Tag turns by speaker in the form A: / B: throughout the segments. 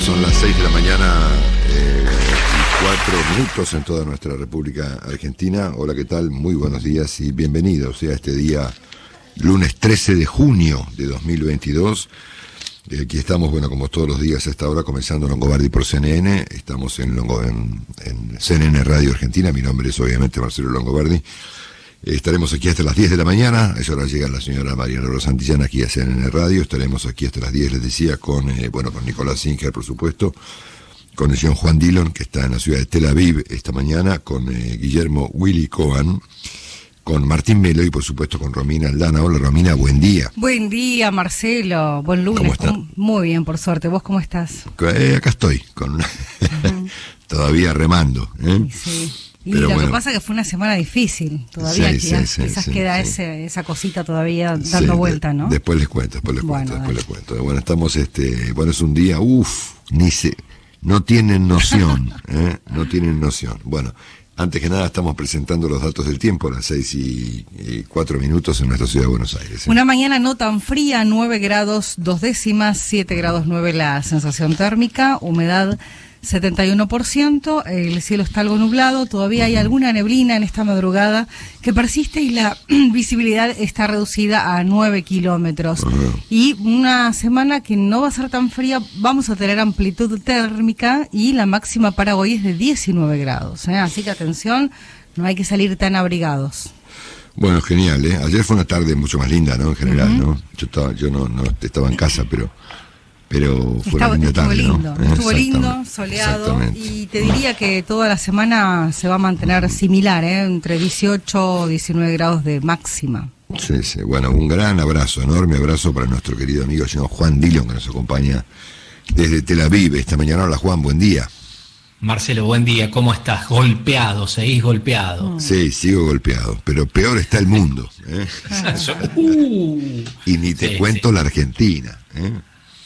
A: Son las 6 de la mañana eh, y 4 minutos en toda nuestra República Argentina. Hola, ¿qué tal? Muy buenos días y bienvenidos a este día, lunes 13 de junio de 2022. Eh, aquí estamos, bueno, como todos los días a esta hora, comenzando Longobardi por CNN. Estamos en, Longo, en CNN Radio Argentina. Mi nombre es obviamente Marcelo Longobardi. Estaremos aquí hasta las 10 de la mañana. A esa hora llega la señora Mariana Rosa Santillana aquí a CNN Radio. Estaremos aquí hasta las 10, les decía, con, eh, bueno, con Nicolás Singer, por supuesto, con el señor Juan Dillon, que está en la ciudad de Tel Aviv esta mañana, con eh, Guillermo Willy Cohen, con Martín Melo y, por supuesto, con Romina Aldana. Hola, Romina, buen día.
B: Buen día, Marcelo. Buen lunes.
A: ¿Cómo está?
B: Muy bien, por suerte. ¿Vos cómo estás?
A: Eh, acá estoy, con todavía remando. ¿eh?
B: Sí. Y
A: Pero
B: lo
A: bueno.
B: que pasa es que fue una semana difícil. Todavía
A: Sí,
B: quizás,
A: sí, sí,
B: quizás queda. Ese, esa cosita todavía dando vuelta, ¿no?
A: Después les cuento, después les
B: Bueno,
A: cuento, después les cuento. Bueno, estamos, este, bueno, es un día, uff, ni se, no tienen noción, ¿eh? no tienen noción. Bueno, antes que nada estamos presentando los datos del tiempo a las seis y, y cuatro minutos en nuestra ciudad de Buenos Aires. ¿eh?
B: Una mañana no tan fría, 9 grados dos décimas, 7 grados 9 la sensación térmica, humedad 71%, el cielo está algo nublado, todavía hay alguna neblina en esta madrugada que persiste y la visibilidad está reducida a 9 kilómetros. Y una semana que no va a ser tan fría, vamos a tener amplitud térmica y la máxima para hoy es de 19 grados. ¿eh? Así que atención, no hay que salir tan abrigados.
A: Bueno, genial, ¿eh? Ayer fue una tarde mucho más linda, ¿no? En general, ¿no? Yo estaba, yo no, no estaba en casa, pero, pero fue
B: Estaba-
A: una linda
B: estuvo
A: tarde,
B: lindo,
A: ¿no?
B: estuvo lindo, soleado y te diría que toda la semana se va a mantener similar, ¿eh? entre 18 y 19 grados de máxima.
A: Sí, sí. Bueno, un gran abrazo, enorme abrazo para nuestro querido amigo el señor Juan Dillon, que nos acompaña desde Tel Aviv esta mañana. Hola Juan, buen día.
C: Marcelo, buen día, ¿cómo estás? Golpeado, seguís golpeado.
A: Sí, sigo golpeado, pero peor está el mundo. ¿eh?
C: Uh,
A: Y ni te
C: Sí,
A: cuento la Argentina. ¿eh?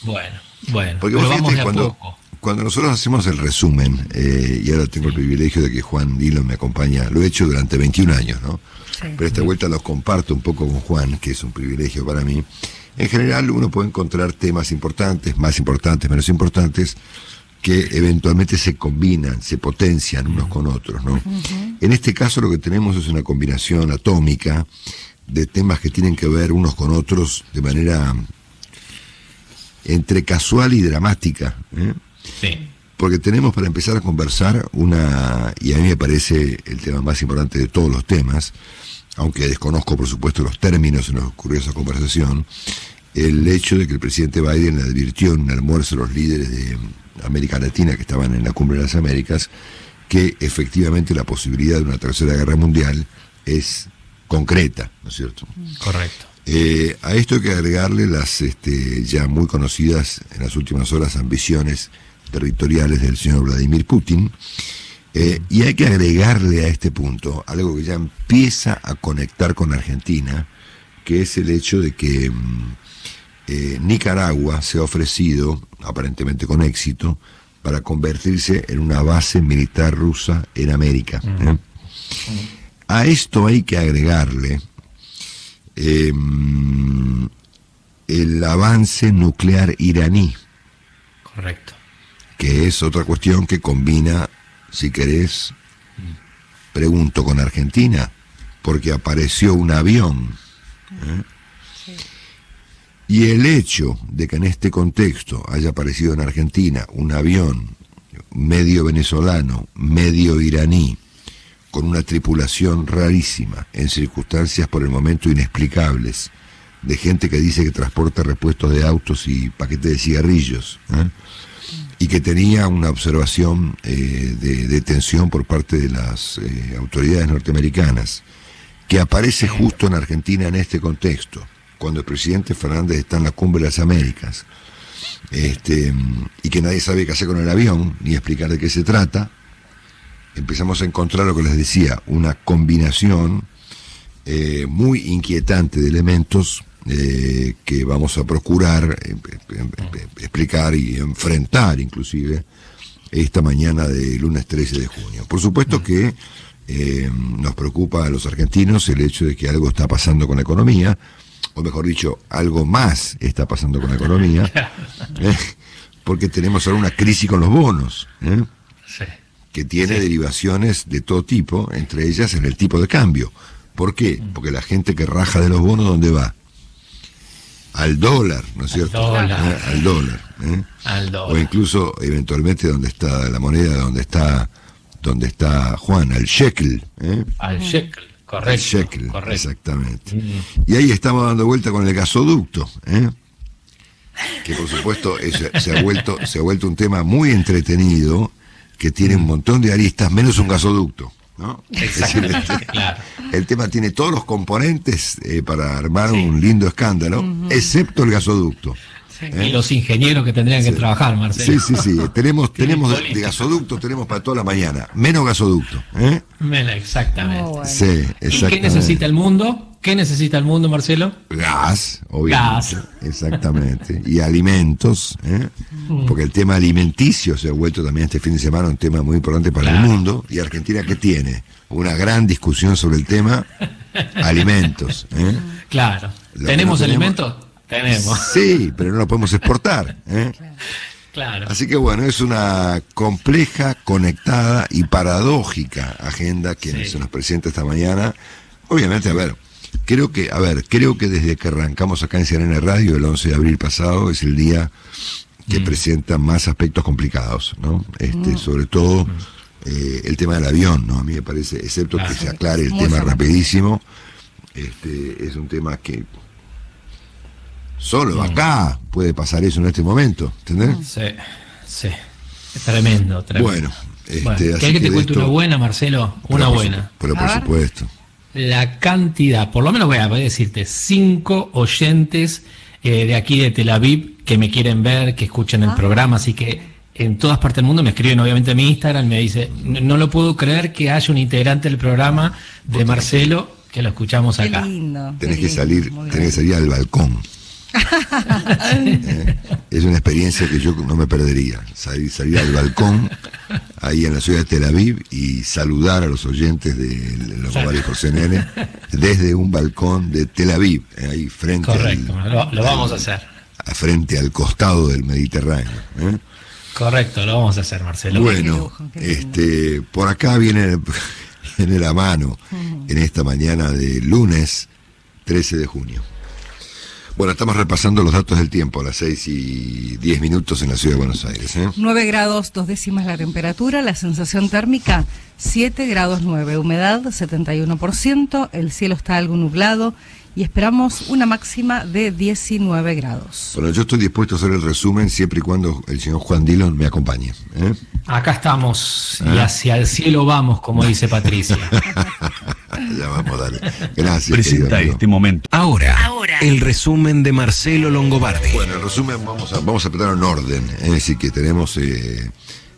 C: Bueno, bueno,
A: Porque vos
C: vamos
A: fíjate, cuando,
C: poco.
A: cuando nosotros hacemos el resumen, eh, y ahora tengo el privilegio de que Juan Dillon me acompaña, lo he hecho durante 21 años, ¿no?
B: Sí.
A: Pero esta vuelta los comparto un poco con Juan, que es un privilegio para mí. En general uno puede encontrar temas importantes, más importantes, menos importantes, que eventualmente se combinan, se potencian unos con otros, ¿no? En este caso lo que tenemos es una combinación atómica de temas que tienen que ver unos con otros de manera entre casual y dramática. ¿eh?
C: Sí.
A: Porque tenemos para empezar a conversar una, y a mí me parece el tema más importante de todos los temas, aunque desconozco por supuesto los términos en los que ocurrió esa conversación, el hecho de que el presidente Biden advirtió en un almuerzo a los líderes de América Latina que estaban en la cumbre de las Américas que efectivamente la posibilidad de una tercera guerra mundial es concreta, ¿no es cierto?
C: Correcto.
A: Eh, a esto hay que agregarle las este, ya muy conocidas en las últimas horas ambiciones territoriales del señor Vladimir Putin. Eh, y hay que agregarle a este punto algo que ya empieza a conectar con Argentina, que es el hecho de que mm, eh, Nicaragua se ha ofrecido, aparentemente con éxito, para convertirse en una base militar rusa en América. ¿eh? A esto hay que agregarle eh, el avance nuclear iraní,
C: Correcto.
A: que es otra cuestión que combina, si querés, pregunto con Argentina, porque apareció un avión. ¿eh? Y el hecho de que en este contexto haya aparecido en Argentina un avión medio venezolano, medio iraní, con una tripulación rarísima, en circunstancias por el momento inexplicables, de gente que dice que transporta repuestos de autos y paquetes de cigarrillos, ¿eh? y que tenía una observación eh, de detención por parte de las eh, autoridades norteamericanas, que aparece justo en Argentina en este contexto, cuando el presidente Fernández está en la cumbre de las Américas, este, y que nadie sabe qué hacer con el avión, ni explicar de qué se trata, empezamos a encontrar lo que les decía, una combinación eh, muy inquietante de elementos eh, que vamos a procurar eh, explicar y enfrentar inclusive esta mañana de lunes 13 de junio. Por supuesto que eh, nos preocupa a los argentinos el hecho de que algo está pasando con la economía, o mejor dicho, algo más está pasando con la economía, porque tenemos ahora una crisis con los bonos, ¿eh? Que tiene
C: Sí.
A: derivaciones de todo tipo, entre ellas en el tipo de cambio. ¿Por qué?
C: Mm.
A: Porque la gente que raja de los bonos, ¿dónde va? Al dólar, ¿no es cierto?
C: dólar.
A: ¿Eh? Al dólar. ¿eh?
C: Al
A: O
C: dólar.
A: incluso, eventualmente, donde está la moneda, donde está, donde está Juan, al shekel. ¿eh?
C: Al shekel,
A: Al
C: correcto.
A: shekel,
C: correcto.
A: exactamente.
C: Mm.
A: Y ahí estamos dando vuelta con el gasoducto, ¿eh? que por supuesto es- se, ha vuelto, se ha vuelto un tema muy entretenido, que tiene un montón de aristas, menos un gasoducto. ¿no?
C: Exactamente, claro.
A: el tema tiene todos los componentes eh, para armar un lindo escándalo, excepto el gasoducto. ¿eh?
C: Y los ingenieros que tendrían que trabajar, Marcelo.
A: Sí, sí, sí. Tenemos, tenemos de, de gasoducto, tenemos para toda la mañana. Menos gasoducto. ¿eh?
C: Mela, Exactamente.
B: Bueno.
A: Sí,
C: ¿Y
A: exactamente.
C: qué necesita el mundo? ¿Qué necesita el mundo, Marcelo?
A: Gas, obviamente.
C: Gas.
A: Exactamente. Y alimentos, ¿eh?
C: Mm.
A: porque el tema alimenticio se ha vuelto también este fin de semana un tema muy importante para el mundo. ¿Y Argentina qué tiene? Una gran discusión sobre el tema alimentos. ¿eh?
C: Claro.
A: Lo
C: ¿Tenemos
A: no
C: alimentos? Tenemos.
A: Sí, pero no lo podemos exportar. ¿eh?
C: Claro.
A: Así que bueno, es una compleja, conectada y paradójica agenda que
C: Sí.
A: se nos presenta esta mañana. Obviamente, a ver, creo que, a ver, creo que desde que arrancamos acá en CNN Radio el 11 de abril pasado es el día
C: Mm.
A: que presenta más aspectos complicados, ¿no? Este, sobre todo
C: Mm.
A: eh, el tema del avión, ¿no? A mí me parece, excepto
C: Claro.
A: que se aclare el
B: Muy
A: tema rapidísimo, este, es un tema que solo
C: Mm.
A: acá puede pasar eso en este momento, ¿entendés?
C: Sí, sí. Es tremendo, tremendo.
A: Bueno, este,
C: Bueno,
A: así
C: ¿querés que
A: que
C: te cuente
A: esto-
C: una buena, Marcelo? Una buena.
A: Pero por
B: ver.
A: supuesto.
C: La cantidad, por lo menos voy a, voy a decirte, cinco oyentes eh, de aquí de Tel Aviv que me quieren ver, que escuchan el
B: Ah.
C: programa, así que en todas partes del mundo me escriben obviamente a mi Instagram, me dice, no, no lo puedo creer que haya un integrante del programa de Marcelo que lo escuchamos
B: Qué
C: acá.
B: lindo. qué
A: Tenés que
B: lindo,
A: salir, tenés que salir al balcón. Es una experiencia que yo no me perdería. Salir, salir al balcón ahí en la ciudad de Tel Aviv y saludar a los oyentes de los Ovarios por CNN desde un balcón de Tel Aviv, eh, ahí frente
C: Correcto,
A: al,
C: lo, lo vamos a hacer.
A: a frente al costado del Mediterráneo. ¿eh?
C: Correcto, lo vamos a hacer, Marcelo.
A: Bueno, este, por acá viene, viene la mano en esta mañana de lunes 13 de junio. Bueno, estamos repasando los datos del tiempo a las 6 y 10 minutos en la ciudad de Buenos Aires. ¿eh?
B: 9 grados, dos décimas la temperatura, la sensación térmica 7 grados 9, humedad 71%, el cielo está algo nublado y esperamos una máxima de 19 grados.
A: Bueno, yo estoy dispuesto a hacer el resumen siempre y cuando el señor Juan Dillon me acompañe. ¿eh?
C: Acá estamos
A: Ah.
C: y hacia el cielo vamos, como dice Patricia.
A: ya vamos, dale. Gracias.
D: Presenta este momento.
E: Ahora, el resumen de Marcelo Longobardi.
A: Bueno, en resumen, vamos a, vamos a empezar en orden. Es decir, que tenemos. eh,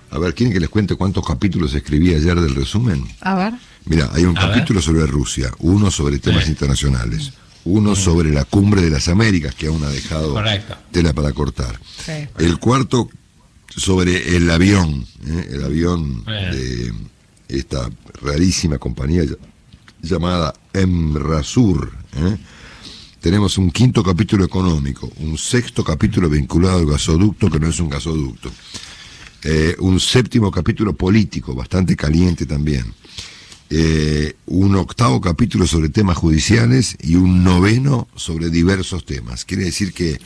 A: a ver, ¿quieren que les cuente cuántos capítulos escribí ayer del resumen?
B: A ver.
A: Mira, hay un
C: A
A: capítulo sobre Rusia, uno sobre temas
C: Sí.
A: internacionales, uno sobre la cumbre de las Américas, que aún ha dejado
C: Correcto.
A: tela para cortar.
B: Sí.
A: El cuarto sobre el avión, ¿eh? el avión de esta rarísima compañía ll- llamada Emrasur. ¿eh? Tenemos un quinto capítulo económico, un sexto capítulo vinculado al gasoducto, que no es un gasoducto. Eh, un séptimo capítulo político, bastante caliente también. Eh, un octavo capítulo sobre temas judiciales y un noveno sobre diversos temas. Quiere decir que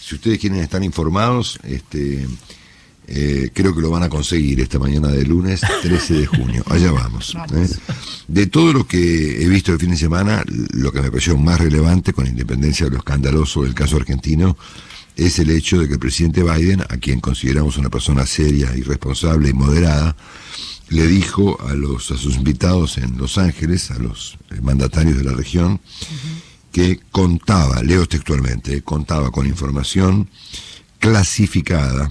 A: si ustedes quieren estar informados, este, eh, creo que lo van a conseguir esta mañana de lunes 13 de junio. Allá vamos. ¿eh? De todo lo que he visto el fin de semana, lo que me pareció más relevante, con independencia de lo escandaloso del caso argentino, es el hecho de que el presidente Biden, a quien consideramos una persona seria y responsable y moderada, le dijo a los a sus invitados en Los Ángeles, a los eh, mandatarios de la región, que contaba, leo textualmente, eh, contaba con información clasificada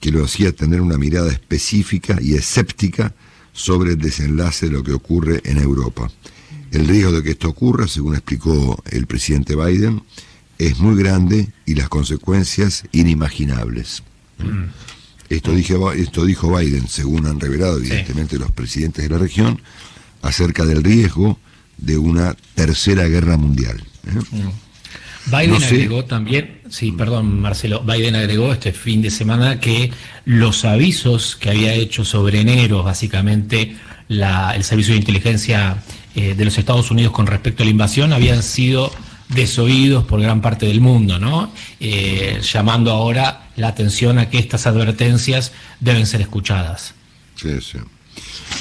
A: que lo hacía tener una mirada específica y escéptica sobre el desenlace de lo que ocurre en Europa. El riesgo de que esto ocurra, según explicó el presidente Biden, es muy grande y las consecuencias inimaginables. Esto, dije, esto dijo Biden, según han revelado evidentemente los presidentes de la región, acerca del riesgo de una tercera guerra mundial. ¿eh?
C: Biden agregó también, sí, perdón Marcelo, Biden agregó este fin de semana que los avisos que había hecho sobre enero, básicamente el Servicio de Inteligencia eh, de los Estados Unidos con respecto a la invasión, habían sido desoídos por gran parte del mundo, ¿no? Eh, llamando ahora la atención a que estas advertencias deben ser escuchadas.
A: Sí, sí.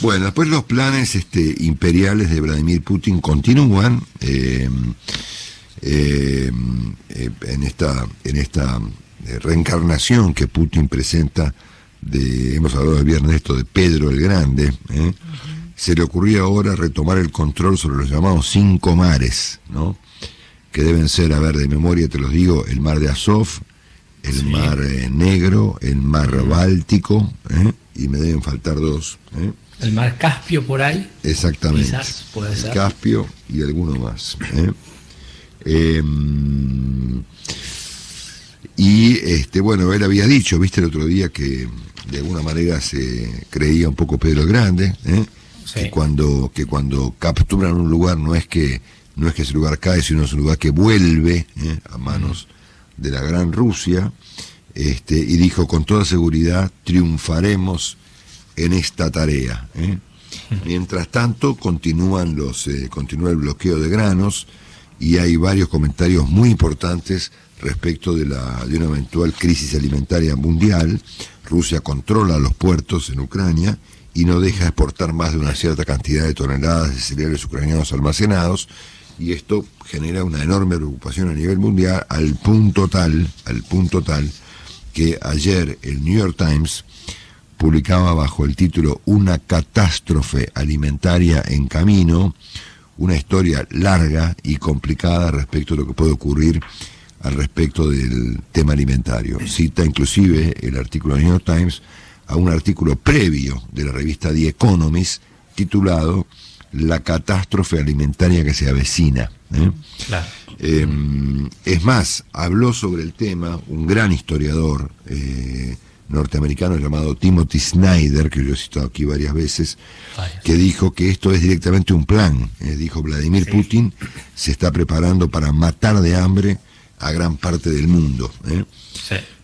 A: Bueno, después los planes este, imperiales de Vladimir Putin continúan eh, eh, en esta, en esta reencarnación que Putin presenta de, hemos hablado el viernes esto, de Pedro el Grande, se le ocurrió ahora retomar el control sobre los llamados cinco mares, ¿no? que deben ser, a ver, de memoria te los digo, el mar de Azov, el mar eh, Negro, el mar Báltico, ¿eh? y me deben faltar dos. ¿eh?
C: El mar Caspio por ahí.
A: Exactamente. Quizás puede ser. Caspio y alguno más. Em, y este, bueno, él había dicho, viste el otro día que de alguna manera se creía un poco Pedro el Grande, que cuando que cuando capturan un lugar no es que no es que ese lugar cae, sino es un lugar que vuelve a manos de la gran Rusia, este, y dijo con toda seguridad, triunfaremos en esta tarea. ¿eh? Mientras tanto, continúan los, eh, continúa el bloqueo de granos y hay varios comentarios muy importantes respecto de, la, de una eventual crisis alimentaria mundial. Rusia controla los puertos en Ucrania y no deja exportar más de una cierta cantidad de toneladas de cereales ucranianos almacenados y esto genera una enorme preocupación a nivel mundial al punto tal, al punto tal que ayer el New York Times publicaba bajo el título Una catástrofe alimentaria en camino, una historia larga y complicada respecto a lo que puede ocurrir al respecto del tema alimentario. Cita inclusive el artículo del New York Times a un artículo previo de la revista The Economist titulado la catástrofe alimentaria que se avecina. ¿Eh? Em, es más, habló sobre el tema un gran historiador eh, norteamericano llamado Timothy Snyder, que yo he citado aquí varias veces, que dijo que esto es directamente un plan. Eh, dijo Vladimir Putin se está preparando para matar de hambre a gran parte del mundo.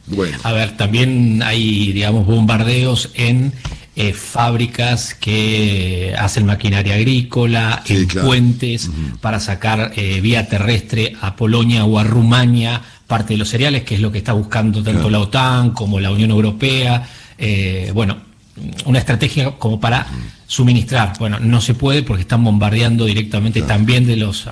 C: Bueno. A ver, también hay, digamos, bombardeos en eh, fábricas que hacen maquinaria agrícola, en puentes para sacar eh, vía terrestre a Polonia o a Rumania parte de los cereales, que es lo que está buscando tanto la OTAN como la Unión Europea. Eh, bueno, una estrategia como para suministrar. Bueno, no se puede porque están bombardeando directamente también de los,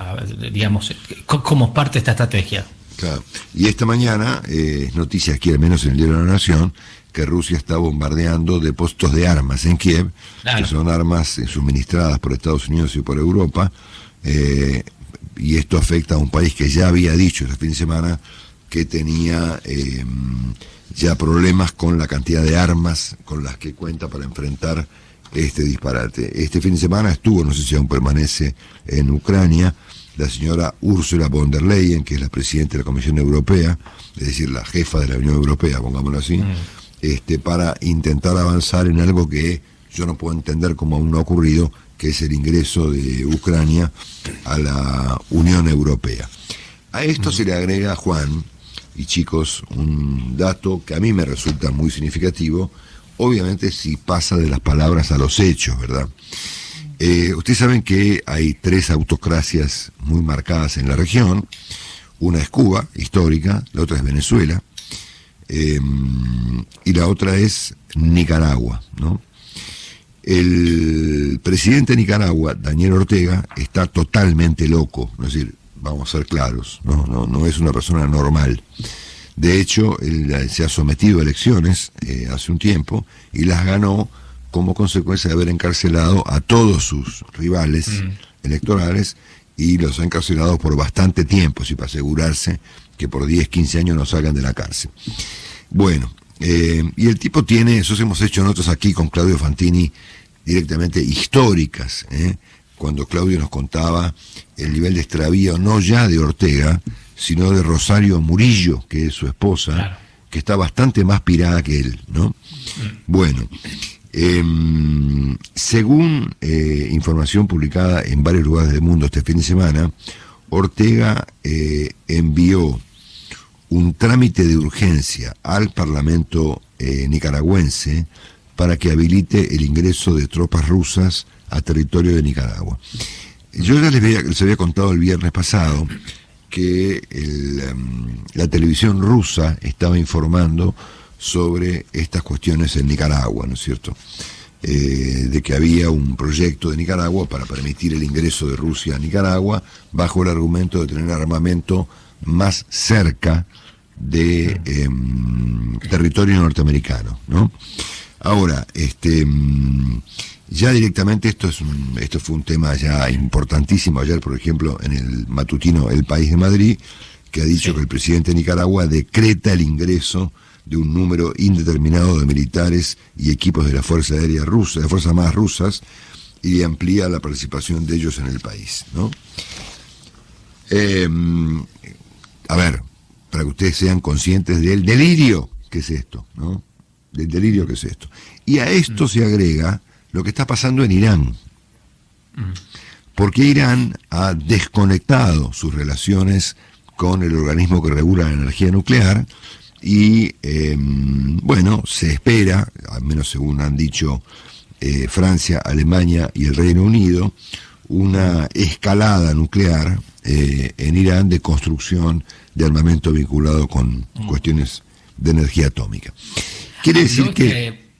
C: digamos, como parte de esta estrategia.
A: Claro. Y esta mañana, eh, noticias aquí, al menos en el Diario de la Nación, que Rusia está bombardeando depósitos de armas en Kiev, que son armas eh, suministradas por Estados Unidos y por Europa, eh, y esto afecta a un país que ya había dicho este fin de semana que tenía eh, ya problemas con la cantidad de armas con las que cuenta para enfrentar este disparate. Este fin de semana estuvo, no sé si aún permanece en Ucrania, la señora Ursula von der Leyen, que es la presidenta de la Comisión Europea, es decir, la jefa de la Unión Europea, pongámoslo así, mm este, para intentar avanzar en algo que yo no puedo entender como aún no ha ocurrido, que es el ingreso de Ucrania a la Unión Europea. A esto se le agrega, Juan y chicos, un dato que a mí me resulta muy significativo, obviamente si pasa de las palabras a los hechos, ¿verdad? Eh, ustedes saben que hay tres autocracias muy marcadas en la región. Una es Cuba, histórica, la otra es Venezuela Em, y la otra es Nicaragua, ¿no? El presidente de Nicaragua, Daniel Ortega, está totalmente loco, es decir, vamos a ser claros, no, no, no es una persona normal. De hecho, él se ha sometido a elecciones eh, hace un tiempo y las ganó como consecuencia de haber encarcelado a todos sus rivales mm. electorales y los ha encarcelado por bastante tiempo, si para asegurarse que por 10, 15 años no salgan de la cárcel. Bueno, eh, y el tipo tiene, eso hemos hecho nosotros aquí con Claudio Fantini, directamente históricas, ¿eh? cuando Claudio nos contaba el nivel de extravío, no ya de Ortega, sino de Rosario Murillo, que es su esposa, que está bastante más pirada que él, ¿no? Bueno, em, según eh, información publicada en varios lugares del mundo este fin de semana, Ortega envió un trámite de urgencia al Parlamento eh, nicaragüense para que habilite el ingreso de tropas rusas a territorio de Nicaragua. Yo ya les había, les había contado el viernes pasado que em, la televisión rusa estaba informando sobre estas cuestiones en Nicaragua, ¿no es cierto? Eh, de que había un proyecto de Nicaragua para permitir el ingreso de Rusia a Nicaragua bajo el argumento de tener armamento más cerca de em, territorio norteamericano, ¿no? Ahora, este em, ya directamente esto es esto fue un tema ya importantísimo ayer, por ejemplo, en el matutino El País de Madrid, que ha dicho que el presidente de Nicaragua decreta el ingreso de un número indeterminado de militares y equipos de la Fuerza Aérea Rusa, de las Fuerzas Armadas rusas, y amplía la participación de ellos en el país. ¿no? Em, a ver, para que ustedes sean conscientes del delirio que es esto, ¿no? Del delirio que es esto. Y a esto se agrega lo que está pasando en Irán. Porque Irán ha desconectado sus relaciones con el organismo que regula la energía nuclear y em, bueno, se espera, al menos según han dicho eh, Francia, Alemania y el Reino Unido, una escalada nuclear eh, en Irán de construcción de armamento vinculado con cuestiones de energía atómica. Quiere decir que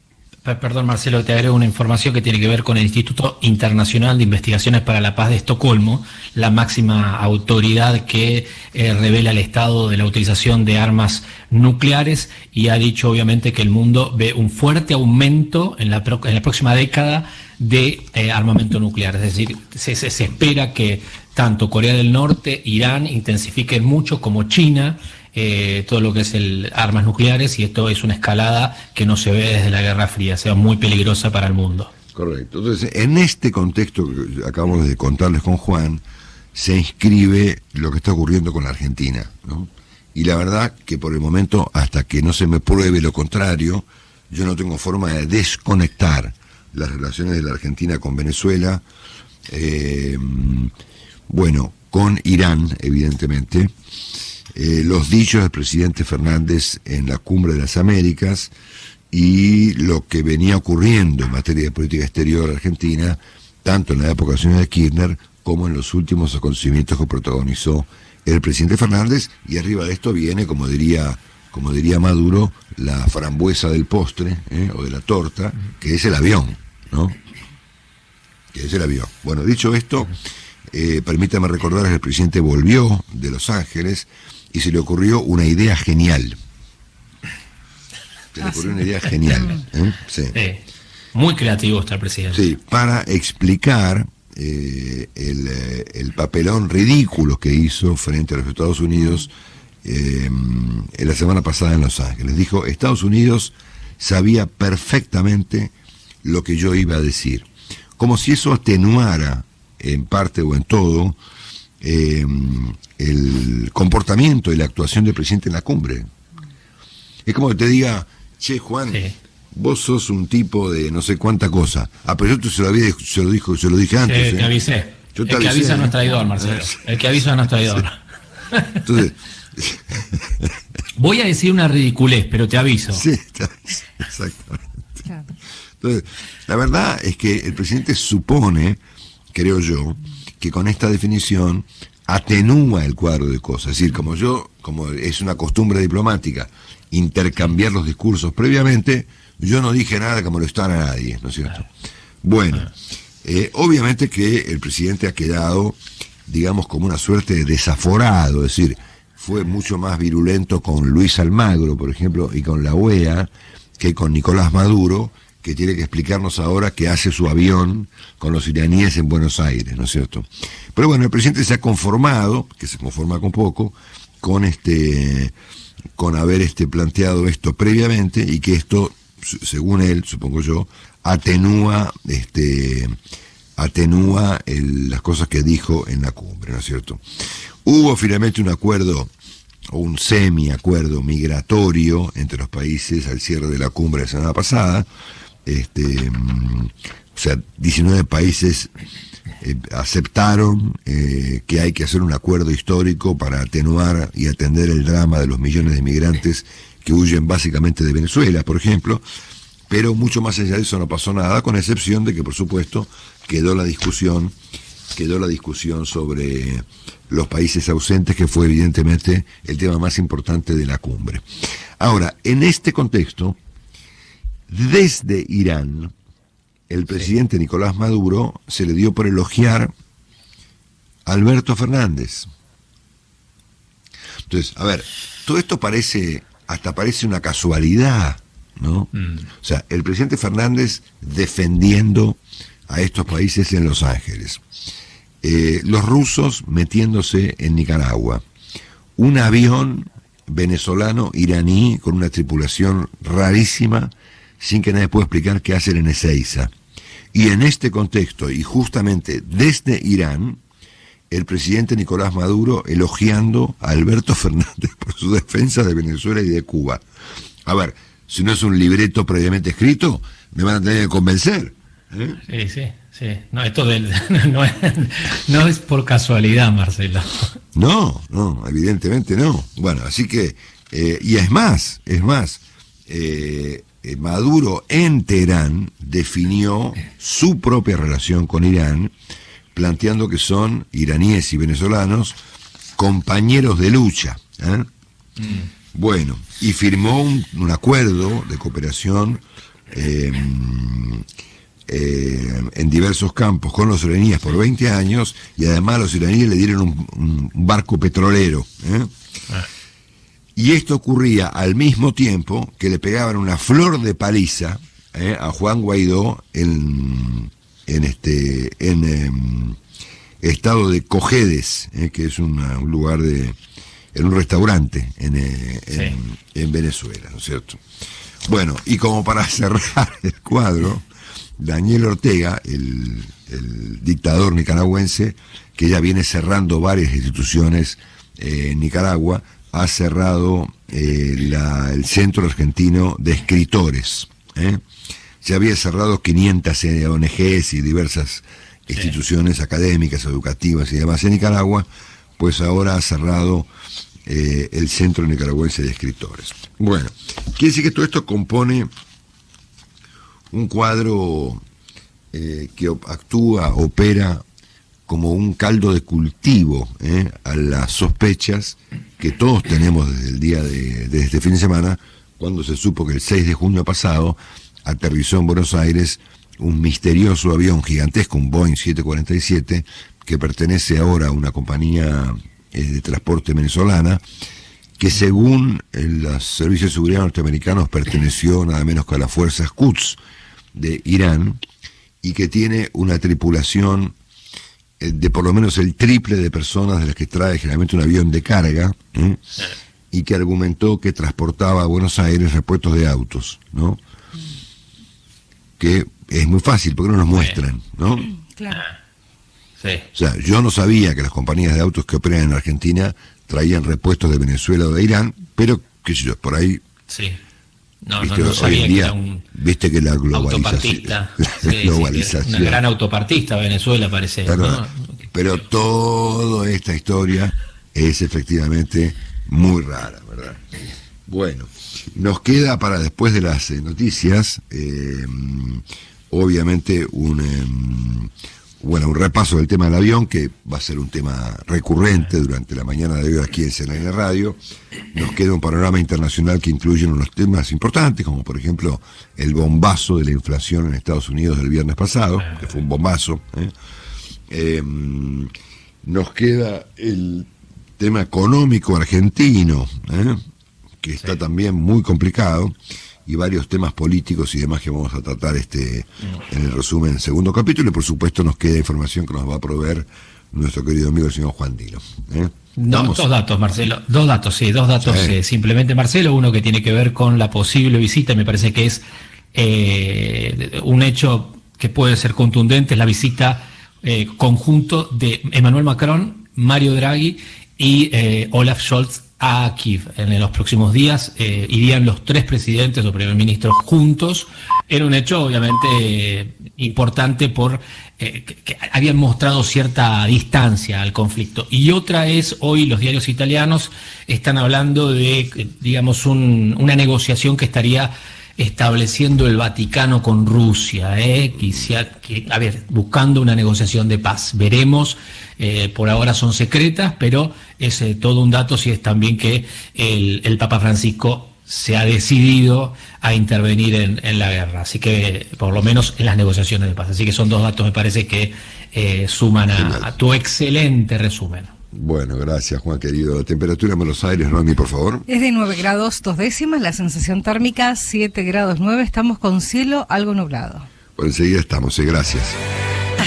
C: Perdón, Marcelo, te agrego una información que tiene que ver con el Instituto Internacional de Investigaciones para la Paz de Estocolmo, la máxima autoridad que eh, revela el estado de la utilización de armas nucleares y ha dicho obviamente que el mundo ve un fuerte aumento en la, en la próxima década de eh, armamento nuclear. Es decir, se, se espera que tanto Corea del Norte, Irán intensifiquen mucho como China eh, todo lo que es el armas nucleares y esto es una escalada que no se ve desde la Guerra Fría, sea muy peligrosa para el mundo.
A: Correcto. Entonces, en este contexto que acabamos de contarles con Juan, se inscribe lo que está ocurriendo con la Argentina. ¿no? Y la verdad que por el momento, hasta que no se me pruebe lo contrario, yo no tengo forma de desconectar las relaciones de la Argentina con Venezuela, eh, bueno, con Irán, evidentemente, eh, los dichos del presidente Fernández en la cumbre de las Américas y lo que venía ocurriendo en materia de política exterior argentina, tanto en la época de Kirchner como en los últimos acontecimientos que protagonizó el presidente Fernández, y arriba de esto viene, como diría, como diría Maduro, la frambuesa del postre, ¿eh? o de la torta, que es el avión, ¿no? Que es el avión. Bueno, dicho esto, eh, permítame recordar que el presidente volvió de Los Ángeles, y se le ocurrió una idea genial. Se le ah, ocurrió una idea genial. ¿eh?
C: Sí. muy creativo está el presidente.
A: Sí, para explicar eh, eh, el, papelón ridículo que hizo frente a los Estados Unidos en la semana pasada en Los Ángeles. Dijo, Estados Unidos sabía perfectamente lo que yo iba a decir. Como si eso atenuara en parte o en todo eh, el comportamiento y la actuación del presidente en la cumbre. Es como que te diga, che, Juan, vos sos un tipo de no sé cuánta cosa. Ah, pero yo se lo, había, se lo, dijo, se lo dije antes.
C: Sí, te ¿eh? avisé. el que avisa no es traidor, Marcelo. El que avisa no es traidor. Entonces... Voy a decir una ridiculez, pero te aviso. Sí, te aviso,
A: exactamente. Entonces, la verdad es que el presidente supone, creo yo, que con esta definición atenúa el cuadro de cosas. Es decir, como yo, como es una costumbre diplomática, intercambiar los discursos previamente, yo no dije nada que molestara a nadie, ¿no es cierto? Bueno, eh, obviamente que el presidente ha quedado, digamos, como una suerte de desaforado, es decir, fue mucho más virulento con Luis Almagro, por ejemplo, y con la OEA, que con Nicolás Maduro, que tiene que explicarnos ahora qué hace su avión con los iraníes en Buenos Aires, ¿no es cierto? Pero bueno, el presidente se ha conformado, que se conforma con poco, con este con haber este planteado esto previamente y que esto, según él, supongo yo, atenúa este atenúa las cosas que dijo en la cumbre, ¿no es cierto? Hubo finalmente un acuerdo o un semi-acuerdo migratorio entre los países al cierre de la cumbre de la semana pasada, este, sea, 19 países eh, aceptaron eh, que hay que hacer un acuerdo histórico para atenuar y atender el drama de los millones de inmigrantes que huyen básicamente de Venezuela, por ejemplo, pero mucho más allá de eso no pasó nada, con excepción de que, por supuesto, quedó la discusión, quedó la discusión sobre los países ausentes, que fue evidentemente el tema más importante de la cumbre. Ahora, en este contexto, desde Irán, el presidente Nicolás Maduro se le dio por elogiar a Alberto Fernández. Entonces, a ver, todo esto parece, hasta parece una casualidad, ¿no? Mm. O sea, el presidente Fernández defendiendo a estos países en Los Ángeles. Eh, los rusos metiéndose en Nicaragua. Un avión venezolano iraní con una tripulación rarísima sin que nadie pueda explicar qué hacen en Ezeiza. Y en este contexto, y justamente desde Irán, el presidente Nicolás Maduro elogiando a Alberto Fernández por su defensa de Venezuela y de Cuba. A ver, si no es un libreto previamente escrito, me van a tener que convencer.
C: ¿eh? Sí, sí, sí. No, esto no, es, no es por casualidad, Marcelo.
A: No, no, evidentemente no. Bueno, así que, eh, y es más, es más, eh, eh, Maduro en Teherán definió su propia relación con Irán, planteando que son iraníes y venezolanos compañeros de lucha. ¿eh? Mm. Bueno, y firmó un, acuerdo de cooperación em, eh, en diversos campos con los iraníes por 20 años y además los iraníes le dieron un, barco petrolero. Ah. Y esto ocurría al mismo tiempo que le pegaban una flor de paliza eh, a Juan Guaidó en, en este en em, estado de Cojedes, eh, que es un lugar de en un restaurante en, eh, en, Venezuela, ¿no es cierto? Bueno, y como para cerrar el cuadro, Daniel Ortega, el, el dictador nicaragüense, que ya viene cerrando varias instituciones en Nicaragua, ha cerrado eh, el Centro Argentino de Escritores. ¿eh? Se había cerrado 500 ONGs y diversas instituciones académicas, educativas y demás en Nicaragua, pues ahora ha cerrado eh, el Centro Nicaragüense de Escritores. Bueno, quiere decir que todo esto compone un cuadro que actúa, opera como un caldo de cultivo a las sospechas que todos tenemos desde el día de, este fin de semana, cuando se supo que el 6 de junio pasado aterrizó en Buenos Aires un misterioso avión gigantesco, un Boeing 747, que pertenece ahora a una compañía eh, de transporte venezolana, que según los servicios de seguridad norteamericanos perteneció nada menos que a las fuerzas Quds de Irán y que tiene una tripulación eh, de por lo menos el triple de personas de las que trae generalmente un avión de carga, y que argumentó que transportaba a Buenos Aires repuestos de autos, ¿no? Que es muy fácil, porque no nos muestran, ¿no? Claro. O sea, yo no sabía que las compañías de autos que operan en Argentina traían repuestos de Venezuela o de Irán, pero, qué sé yo, por ahí...
C: Sí. No, ¿viste? no, sabía que era un
A: viste que la globalización,
C: globalización. una gran autopartista Venezuela parece
A: pero toda esta historia es efectivamente muy rara verdad bueno nos queda para después de las eh, noticias eh, obviamente un em, bueno, un repaso del tema del avión, que va a ser un tema recurrente durante la mañana de hoy aquí en CNN Radio. Nos queda un panorama internacional que incluye unos temas importantes, como por ejemplo el bombazo de la inflación en Estados Unidos del viernes pasado, que fue un bombazo. ¿eh? Em, nos queda el tema económico argentino, ¿eh? que está también muy complicado y varios temas políticos y demás que vamos a tratar este en el resumen del segundo capítulo y por supuesto nos queda información que nos va a proveer nuestro querido amigo el señor Juan Dilo.
C: ¿eh? dos datos, Marcelo. Dos datos, sí, dos datos eh, simplemente, Marcelo. Uno que tiene que ver con la posible visita, me parece que es eh, un hecho que puede ser contundente, es la visita conjunto de Emmanuel Macron, Mario Draghi y Olaf Scholz a Kiev en los próximos días. Eh, irían los tres presidentes o primer ministros juntos. Era un hecho, obviamente, importante por eh, que, habían mostrado cierta distancia al conflicto. Y otra es, hoy los diarios italianos están hablando de, digamos, una negociación que estaría estableciendo el Vaticano con Rusia, eh, que, a ver, buscando una negociación de paz. Veremos, eh, por ahora son secretas, pero es eh, todo un dato si es también que el, Papa Francisco se ha decidido a intervenir en, la guerra, así que por lo menos en las negociaciones de paz. Así que son dos datos, me parece, que eh, suman a tu excelente resumen.
A: Bueno, gracias Juan querido. La temperatura en Buenos Aires, Romy, por favor.
B: Es de 9 grados dos décimas, la sensación térmica 7 grados 9, estamos con cielo algo nublado.
A: Bueno, enseguida estamos, sí, gracias.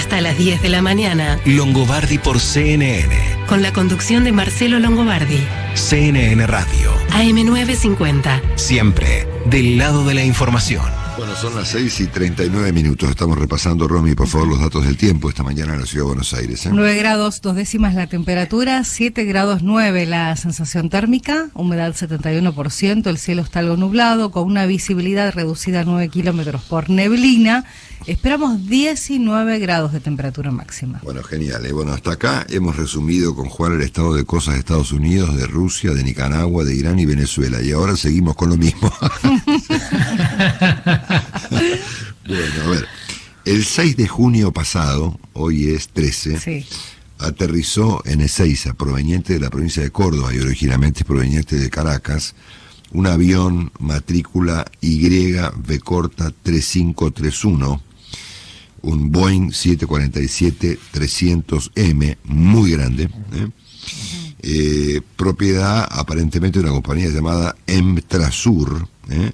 D: Hasta las 10 de la mañana.
E: Longobardi por CNN.
D: Con la conducción de Marcelo Longobardi.
E: CNN Radio.
D: AM950.
E: Siempre del lado de la información.
A: Bueno, son las 6 y 39 minutos. Estamos repasando, Romy, por favor, los datos del tiempo esta mañana en la ciudad de Buenos Aires.
B: 9 ¿eh? grados, dos décimas la temperatura, 7 grados 9 la sensación térmica, humedad 71%, el cielo está algo nublado, con una visibilidad reducida a 9 kilómetros por neblina. Esperamos 19 grados de temperatura máxima.
A: Bueno, genial. ¿eh? Bueno, hasta acá hemos resumido con Juan el estado de cosas de Estados Unidos, de Rusia, de Nicaragua, de Irán y Venezuela. Y ahora seguimos con lo mismo. bueno, a ver. El 6 de junio pasado, hoy es 13, aterrizó en Ezeiza, proveniente de la provincia de Córdoba y originalmente proveniente de Caracas, un avión matrícula YB corta 3531, un Boeing 747-300M, muy grande, ¿eh? Eh, propiedad aparentemente de una compañía llamada Emtrasur, ¿eh?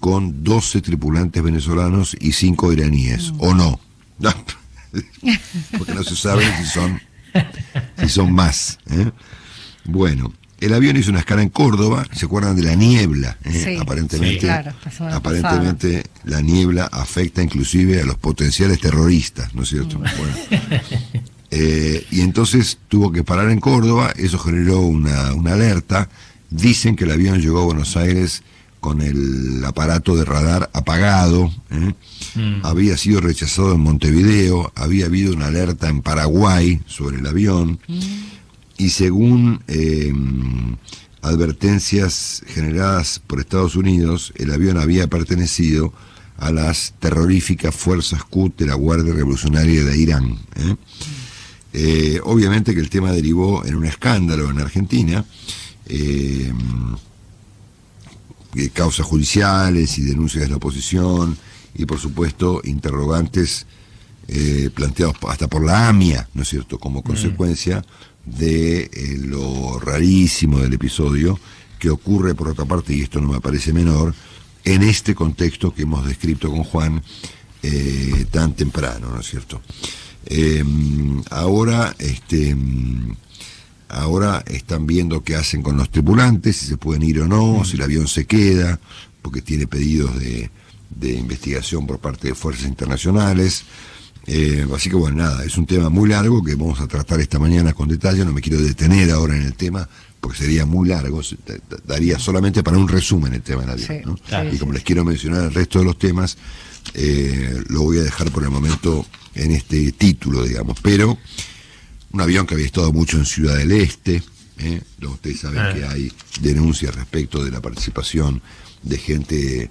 A: Con 12 tripulantes venezolanos y 5 iraníes, ¿o no? Porque no se sabe si son, si son más. ¿eh? Bueno, el avión hizo una escala en Córdoba, ¿se acuerdan de la niebla? ¿eh? aparentemente, aparentemente la niebla afecta inclusive a los potenciales terroristas, ¿no es cierto? Mm. Bueno. Eh, y entonces tuvo que parar en Córdoba, eso generó una, una alerta. Dicen que el avión llegó a Buenos Aires con el aparato de radar apagado, ¿eh? mm. había sido rechazado en Montevideo, había habido una alerta en Paraguay sobre el avión, mm. y según eh, advertencias generadas por Estados Unidos, el avión había pertenecido a las terroríficas fuerzas Qut de la Guardia Revolucionaria de Irán. ¿eh? obviamente que el tema derivó en un escándalo en Argentina, eh, causas judiciales y denuncias de la oposición y por supuesto interrogantes eh, planteados hasta por la AMIA, ¿no es cierto?, como mm. consecuencia de eh, lo rarísimo del episodio que ocurre por otra parte, y esto no me parece menor, en este contexto que hemos descrito con Juan tan temprano, ¿no es cierto? ahora, este Ahora están viendo qué hacen con los tripulantes, si se pueden ir o no, si el avión se queda, porque tiene pedidos de, investigación por parte de fuerzas internacionales. Eh, así que bueno, nada, es un tema muy largo que vamos a tratar esta mañana con detalle. No me quiero detener ahora en el tema porque sería muy largo, daría solamente para un resumen el tema del avión. y como les quiero mencionar el resto de los temas, eh, lo voy a dejar por el momento en este título, digamos. Pero un avión que había estado mucho en Ciudad del Este, ¿eh? ustedes saben ah. que hay denuncias respecto de la participación de gente eh,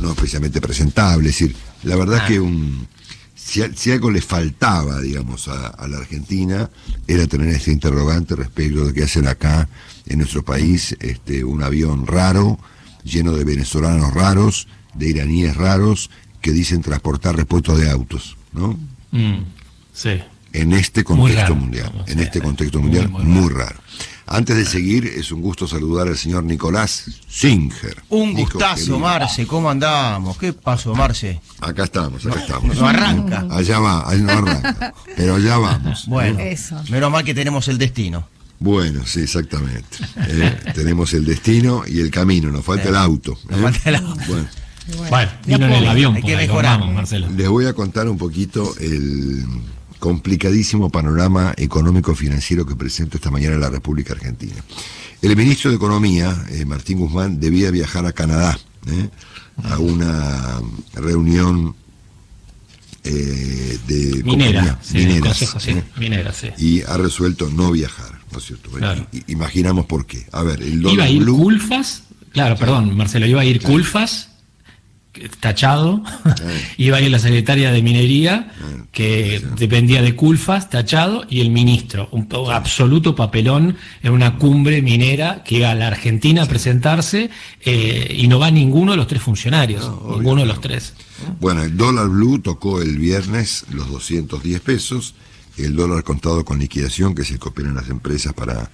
A: no, especialmente presentable, es decir, la verdad que ah. un si, algo le faltaba, digamos, a, la Argentina, era tener este interrogante respecto de qué hacen acá en nuestro país este, un avión raro, lleno de venezolanos raros, de iraníes raros, que dicen transportar repuestos de autos, ¿no?
C: Mm, sí
A: en este contexto mundial. En este contexto mundial muy, raro. Antes de seguir, es un gusto saludar al señor Nicolás Singer.
F: Un gustazo, Marce, ¿cómo andamos? ¿Qué pasó, Marce?
A: Acá estamos, acá estamos.
F: No arranca.
A: Allá va, allá no arranca. Pero allá vamos.
F: Bueno, Eso. menos mal que tenemos el destino.
A: Bueno, sí, exactamente. Eh, tenemos el destino y el camino, nos falta el auto.
F: Nos falta el auto.
C: Bueno. Bueno, vino en el avión.
F: Hay que mejorar.
A: Les voy a contar un poquito el complicadísimo panorama económico-financiero que presenta esta mañana la República Argentina. El ministro de Economía, eh, Martín Guzmán, debía viajar a Canadá ¿eh? a una reunión eh, de
C: minera,
A: minera, y ha resuelto no viajar, ¿no es cierto? Imaginamos por qué. A ver, el
C: dólar iba a ir Culfas, claro, perdón, Marcelo, iba a ir Culfas tachado, iba a ir la secretaria de minería, que dependía de Culfas, tachado, y el ministro, un, absoluto papelón en una cumbre minera que iba a la Argentina a presentarse eh, y no va ninguno de los tres funcionarios, ninguno de los tres.
A: Bueno, el dólar blue tocó el viernes los 210 pesos, el dólar contado con liquidación, que se copian las empresas para,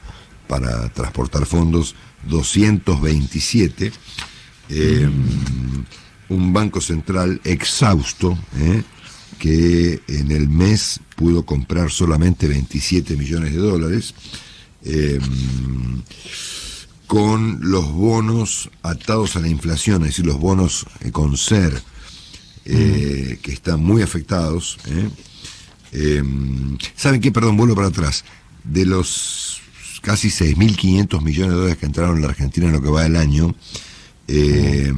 A: para transportar fondos, 227. Eh, un banco central exhausto, ¿eh? que en el mes pudo comprar solamente 27 millones de dólares, em, con los bonos atados a la inflación, es decir, los bonos con ser, eh, que están muy afectados. ¿eh? Em, ¿Saben qué? Perdón, vuelvo para atrás. De los casi 6.500 millones de dólares que entraron en la Argentina en lo que va del año, eh,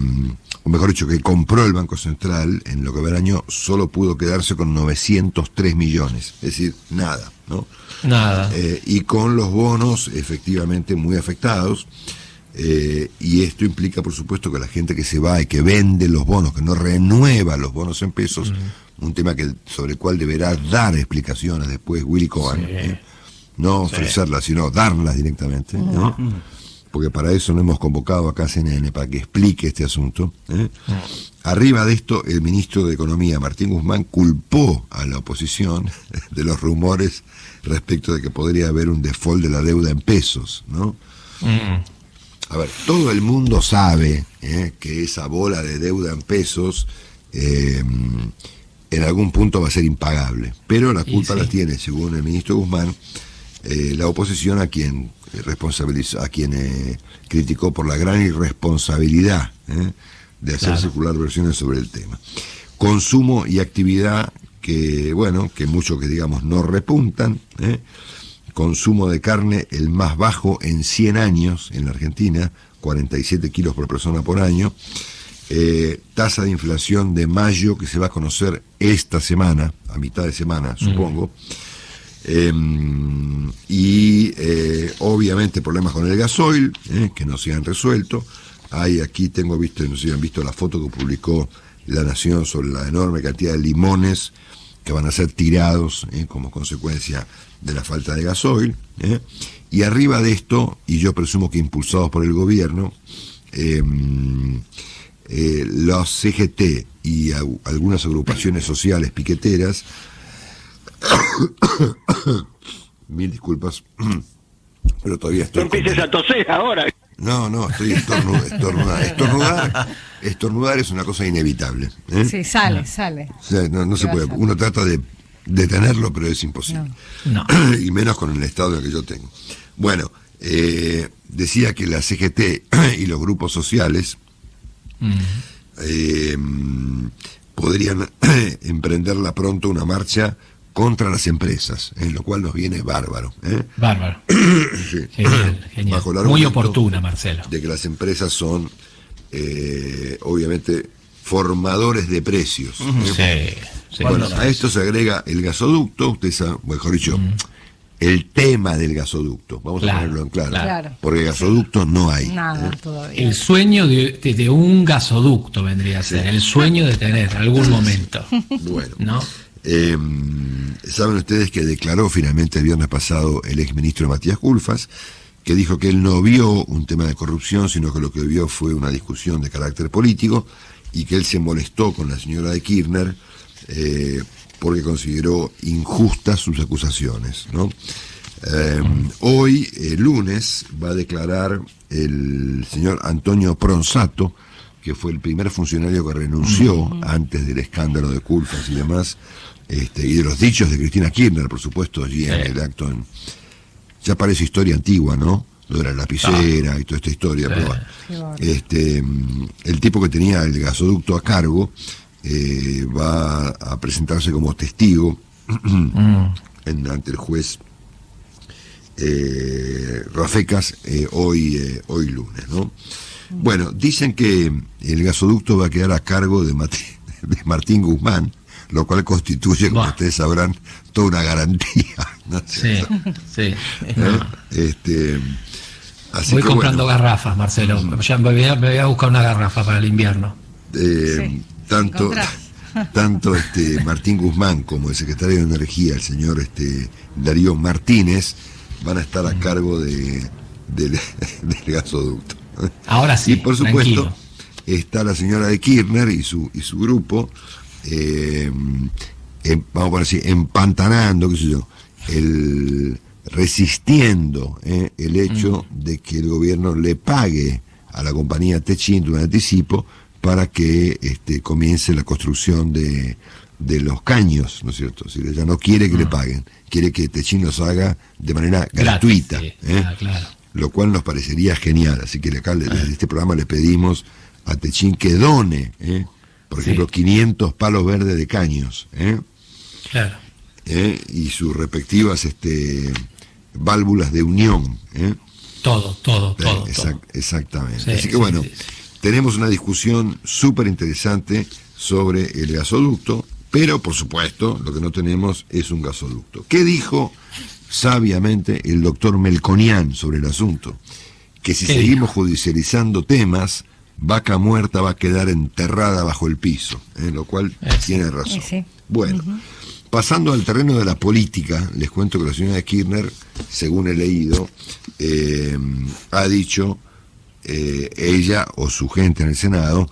A: o mejor dicho, que compró el Banco Central en lo que va el año, solo pudo quedarse con 903 millones, es decir, nada, ¿no?
C: Nada.
A: Eh, y con los bonos efectivamente muy afectados, eh, y esto implica, por supuesto, que la gente que se va y que vende los bonos, que no renueva los bonos en pesos, un tema que sobre el cual deberá dar explicaciones después Willy Cohen, ¿eh? no ofrecerlas, sino darlas directamente, ¿no? Porque para eso no hemos convocado acá a CNN, para que explique este asunto. ¿eh? Arriba de esto, el ministro de Economía, Martín Guzmán, culpó a la oposición de los rumores respecto de que podría haber un default de la deuda en pesos, ¿no? Mm. A ver, todo el mundo sabe ¿eh? que esa bola de deuda en pesos eh, en algún punto va a ser impagable, pero la culpa la tiene, según el ministro Guzmán, la oposición a quien responsabilizó, a quien eh, criticó por la gran irresponsabilidad eh, de hacer circular versiones sobre el tema. Consumo y actividad que, bueno, que muchos que digamos no repuntan. Eh. Consumo de carne el más bajo en 100 años en la Argentina, 47 kilos por persona por año. tasa de inflación de mayo que se va a conocer esta semana, a mitad de semana, mm. Em, y eh, obviamente problemas con el gasoil, eh, que no se han resuelto. Hay aquí, tengo visto, no sé si han visto la foto que publicó La Nación sobre la enorme cantidad de limones que van a ser tirados eh, como consecuencia de la falta de gasoil. Y arriba de esto, y yo presumo que impulsados por el gobierno, em, los CGT y algunas agrupaciones sociales piqueteras Mil disculpas, pero todavía estoy.
G: No empieces a toser ahora.
A: No, no, estoy estornudando. Estornudar, estornudar es una cosa inevitable.
B: ¿eh? Sí, sale, sale.
A: no, se puede. Uno trata de detenerlo, pero es imposible. No. y menos con el estado en el que yo tengo. Bueno, eh, decía que la CGT y los grupos sociales eh, podrían emprenderla pronto una marcha contra las empresas, en lo cual nos viene bárbaro. ¿eh?
C: Bárbaro. Genial, Muy oportuna, Marcelo.
A: De que las empresas son, eh, obviamente, formadores de precios.
C: ¿eh?
A: sí, bueno, a esto se agrega el gasoducto, usted sabe, mejor dicho, el tema del gasoducto. Vamos a ponerlo en claro. Porque gasoducto no hay.
B: Nada todavía.
C: El sueño de, un gasoducto vendría a ser, el sueño de tener algún momento.
A: Bueno. ¿No? Em, saben ustedes que declaró finalmente el viernes pasado el exministro Matías Culfas, que dijo que él no vio un tema de corrupción, sino que lo que vio fue una discusión de carácter político y que él se molestó con la señora de Kirchner eh, porque consideró injustas sus acusaciones. Em, hoy, el lunes, va a declarar el señor Antonio Pronsato, que fue el primer funcionario que renunció antes del escándalo de Culfas y demás, este, y de los dichos de Cristina Kirchner, por supuesto, allí en el acto. ya parece historia antigua, ¿no? Lo de la lapicera ah. y toda esta historia. Pero, este, el tipo que tenía el gasoducto a cargo eh, va a presentarse como testigo en, ante el juez eh, Rafecas eh, hoy, eh, hoy lunes. ¿no? Bueno, dicen que el gasoducto va a quedar a cargo de, de Martín Guzmán, lo cual constituye, como ustedes sabrán, toda una garantía.
C: Sí, sí.
A: Este,
C: Voy comprando garrafas, Marcelo. Ya me voy, a, buscar una garrafa para el invierno.
A: tanto tanto este Martín Guzmán como el secretario de Energía, el señor este Darío Martínez, van a estar a cargo de, del gasoducto.
C: Ahora sí.
A: Y por supuesto está la señora de Kirchner y su, y su grupo, eh, vamos a poner así, empantanando, qué sé yo, el, resistiendo eh, el hecho mm. de que el gobierno le pague a la compañía Techint un anticipo para que este, comience la construcción de, de los caños, ¿no es cierto? Si ella no quiere que le mm. paguen, quiere que Techín los haga de manera gratuita, ¿eh? ah, lo cual nos parecería genial. Así que acá desde ah. este programa le pedimos a Techín que done, ¿eh? Por ejemplo, 500 palos verdes de caños, ¿eh?
C: Claro.
A: y sus respectivas este, válvulas de unión.
C: Todo, todo, todo,
A: Exactamente. Así que bueno tenemos una discusión súper interesante sobre el gasoducto, pero por supuesto lo que no tenemos es un gasoducto. ¿Qué dijo sabiamente el doctor Melconian sobre el asunto? Que si seguimos judicializando temas, vaca muerta va a quedar enterrada bajo el piso, ¿eh? lo cual tiene razón. Bueno, pasando al terreno de la política, les cuento que la señora Kirchner, según he leído, eh, ha dicho eh, ella o su gente en el Senado